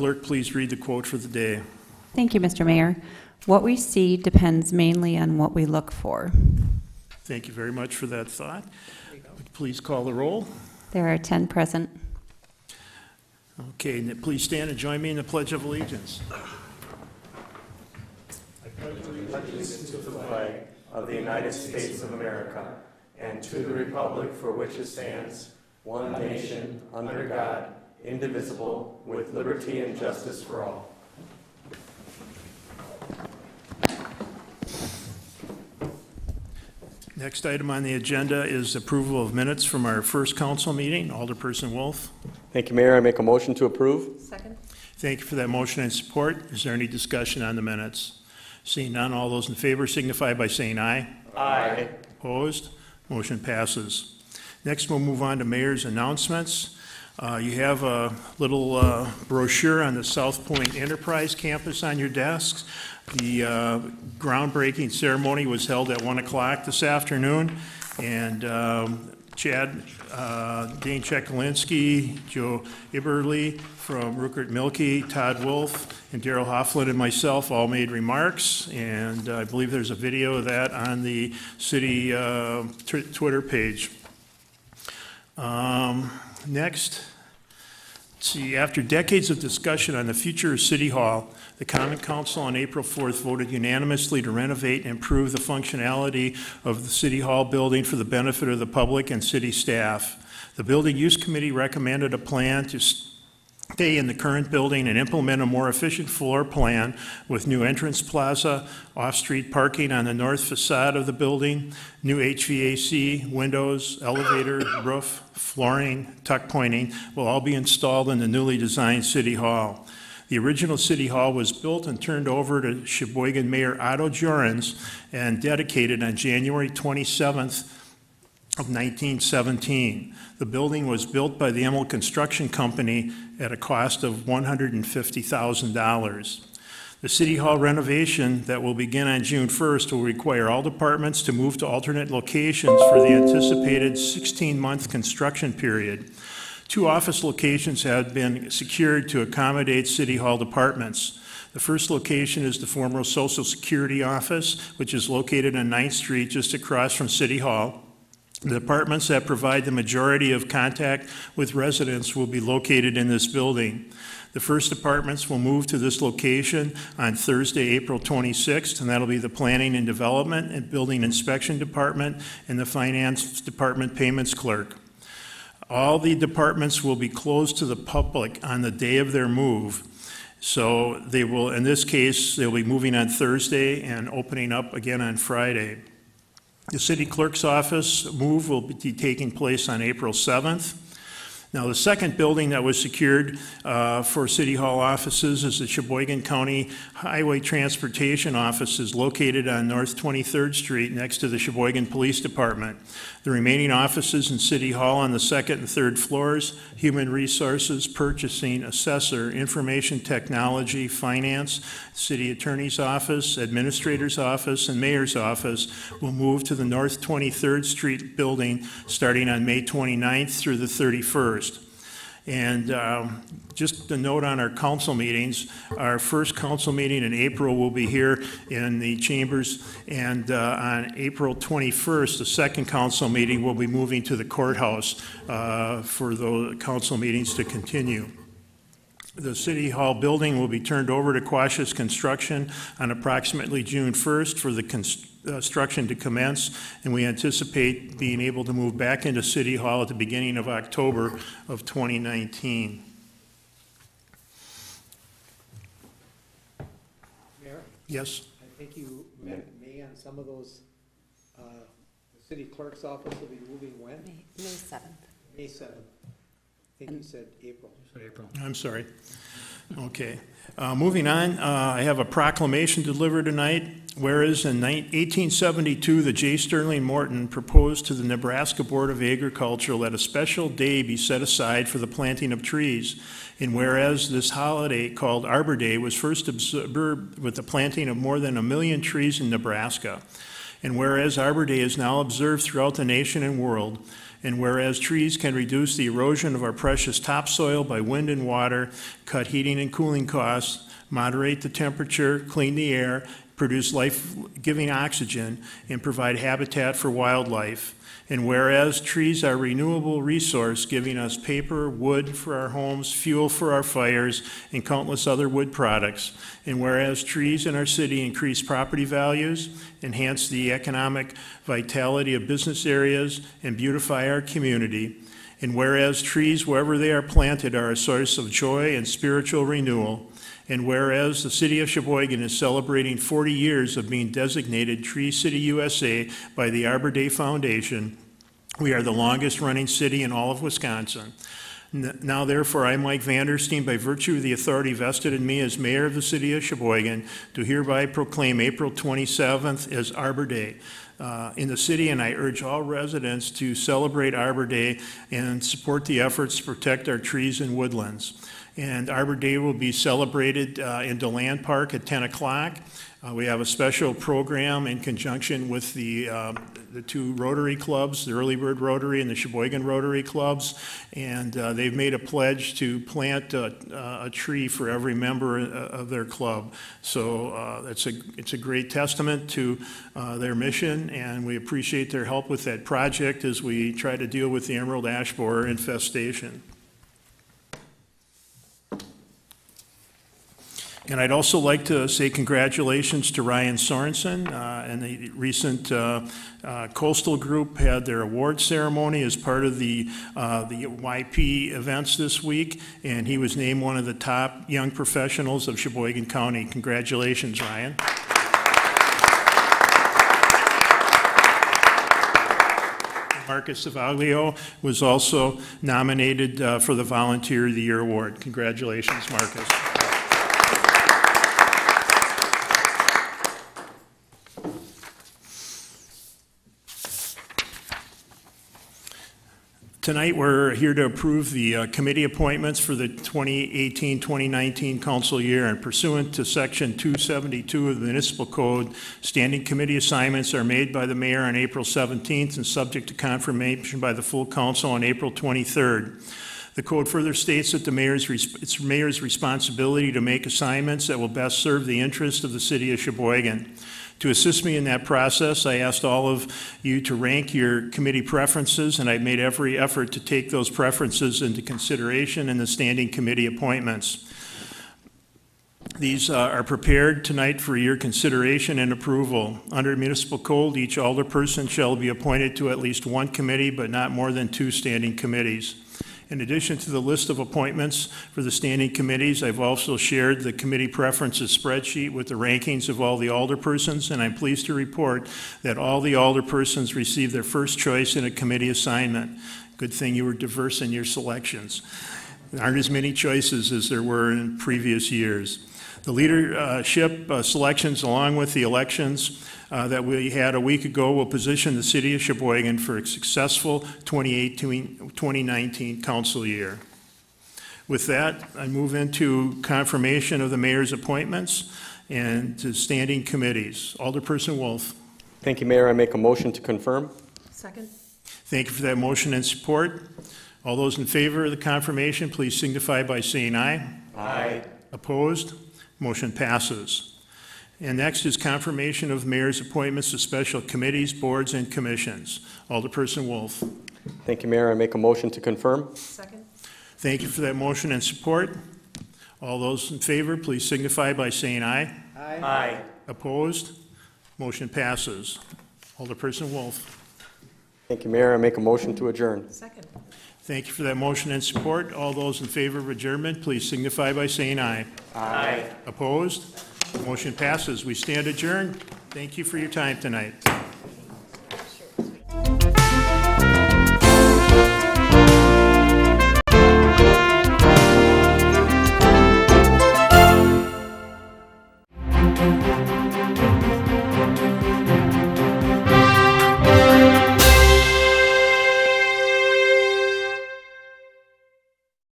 clerk please read the quote for the day? Thank you, Mr. Mayor. What we see depends mainly on what we look for. Thank you very much for that thought. Please call the roll. There are 10 present. Okay, and please stand and join me in the Pledge of Allegiance. I pledge allegiance to the flag of the United States of America and to the republic for which it stands, one nation, under God, indivisible, with liberty and justice for all. Next item on the agenda is approval of minutes from our first council meeting. Alderperson Wolf. Thank you, Mayor. I make a motion to approve. Second. Thank you for that motion and support. Is there any discussion on the minutes? Seeing none, all those in favor signify by saying aye. Aye. Opposed? Motion passes. Next, we'll move on to mayor's announcements. Uh, You have a little uh, brochure on the South Point Enterprise Campus on your desks. The uh, groundbreaking ceremony was held at 1 o'clock this afternoon, and um, Chad, uh, Dane Checolinski, Joe Iberly from Ruekert Mielke, Todd Wolf, and Daryl Hofland and myself all made remarks, and I believe there's a video of that on the city uh, tw- Twitter page. Um, Next, see, after decades of discussion on the future of City Hall, the Common Council on April 4th voted unanimously to renovate and improve the functionality of the City Hall building for the benefit of the public and city staff. The Building Use Committee recommended a plan to stay in the current building and implement a more efficient floor plan with new entrance plaza, off-street parking on the north facade of the building, new HVAC, windows, elevator, roof, flooring, tuck pointing will all be installed in the newly designed City Hall. The original City Hall was built and turned over to Sheboygan Mayor Otto Jorens and dedicated on January 27th of 1917. The building was built by the Emil Construction Company at a cost of $150,000. The City Hall renovation that will begin on June 1st will require all departments to move to alternate locations for the anticipated 16-month construction period. Two office locations have been secured to accommodate City Hall departments. The first location is the former Social Security Office, which is located on 9th Street, just across from City Hall. The departments that provide the majority of contact with residents will be located in this building. The first departments will move to this location on Thursday, April 26th, and that'll be the Planning and Development and Building Inspection Department and the Finance Department Payments Clerk. All the departments will be closed to the public on the day of their move. So they will, in this case, they'll be moving on Thursday and opening up again on Friday. The city clerk's office move will be taking place on April 7th. Now, the second building that was secured uh, for City Hall offices is the Sheboygan County Highway Transportation Office is located on North 23rd Street next to the Sheboygan Police Department. The remaining offices in City Hall on the second and third floors, Human Resources, Purchasing, Assessor, Information Technology, Finance, City Attorney's Office, Administrator's Office, and Mayor's Office will move to the North 23rd Street building starting on May 29th through the 31st. And um, just a note on our council meetings, our first council meeting in April will be here in the chambers, and uh, on April 21st, the second council meeting will be moving to the courthouse uh, for the council meetings to continue. The City Hall building will be turned over to Quasius Construction on approximately June 1st for the cons- uh, construction to commence, and we anticipate being able to move back into City Hall at the beginning of October of 2019. Mayor, Yes? I think you met May on some of those, uh, the city clerk's office will be moving when? May 7th. May seventh. I think you said April. I'm sorry. Okay. Uh, Moving on, uh, I have a proclamation delivered tonight. Whereas in nine- 1872, the J. Sterling Morton proposed to the Nebraska Board of Agriculture that a special day be set aside for the planting of trees. And whereas this holiday called Arbor Day was first observed with the planting of more than a million trees in Nebraska. And whereas Arbor Day is now observed throughout the nation and world, and whereas trees can reduce the erosion of our precious topsoil by wind and water, cut heating and cooling costs, moderate the temperature, clean the air, produce life-giving oxygen, and provide habitat for wildlife. And whereas trees are a renewable resource, giving us paper, wood for our homes, fuel for our fires, and countless other wood products. And whereas trees in our city increase property values, enhance the economic vitality of business areas, and beautify our community. And whereas trees, wherever they are planted, are a source of joy and spiritual renewal. And whereas the city of Sheboygan is celebrating 40 years of being designated Tree City USA by the Arbor Day Foundation, we are the longest-running city in all of Wisconsin. Now therefore, I, Mike Vandersteen, by virtue of the authority vested in me as mayor of the city of Sheboygan, do hereby proclaim April 27th as Arbor Day uh, in the city, and I urge all residents to celebrate Arbor Day and support the efforts to protect our trees and woodlands. And Arbor Day will be celebrated uh, in Deland Park at 10 o'clock. Uh, We have a special program in conjunction with the, uh, the two Rotary clubs, the Early Bird Rotary and the Sheboygan Rotary Clubs. And uh, they've made a pledge to plant a, a tree for every member uh, of their club. So uh, it's a, it's a great testament to uh, their mission, and we appreciate their help with that project as we try to deal with the emerald ash borer infestation. And I'd also like to say congratulations to Ryan Sorensen uh, and the recent uh, uh, Coastal Group had their award ceremony as part of the, uh, the YP events this week, and he was named one of the top young professionals of Sheboygan County. Congratulations, Ryan. Marcus Savaglio was also nominated uh, for the Volunteer of the Year Award. Congratulations, Marcus. Tonight, we're here to approve the uh, committee appointments for the 2018-2019 council year, and pursuant to Section 272 of the Municipal Code, standing committee assignments are made by the mayor on April 17th and subject to confirmation by the full council on April 23rd. The code further states that the mayor's, it's mayor's responsibility to make assignments that will best serve the interest of the city of Sheboygan. To assist me in that process, I asked all of you to rank your committee preferences, and I've made every effort to take those preferences into consideration in the standing committee appointments. These uh, are prepared tonight for your consideration and approval. Under municipal code, each alderperson shall be appointed to at least one committee, but not more than two standing committees. In addition to the list of appointments for the standing committees, I've also shared the committee preferences spreadsheet with the rankings of all the alderpersons, and I'm pleased to report that all the alderpersons received their first choice in a committee assignment. Good thing you were diverse in your selections. There aren't as many choices as there were in previous years. The leadership uh, selections, along with the elections uh, that we had a week ago, will position the city of Sheboygan for a successful 2018 2019 council year. With that, I move into confirmation of the mayor's appointments and to standing committees. Alderperson Wolf. Thank you, Mayor. I make a motion to confirm. Second? Thank you for that motion and support. All those in favor of the confirmation, please signify by saying aye. Aye. Opposed? Motion passes. And next is confirmation of mayor's appointments to special committees, boards, and commissions. Alderperson Wolf. Thank you, Mayor. I make a motion to confirm. Second? Thank you for that motion and support. All those in favor, please signify by saying aye. Aye. Aye. Opposed? Motion passes. Alderperson Wolf. Thank you, Mayor. I make a motion to adjourn. Second? Thank you for that motion and support. All those in favor of adjournment, please signify by saying aye. Aye. Opposed? Motion passes. We stand adjourned. Thank you for your time tonight.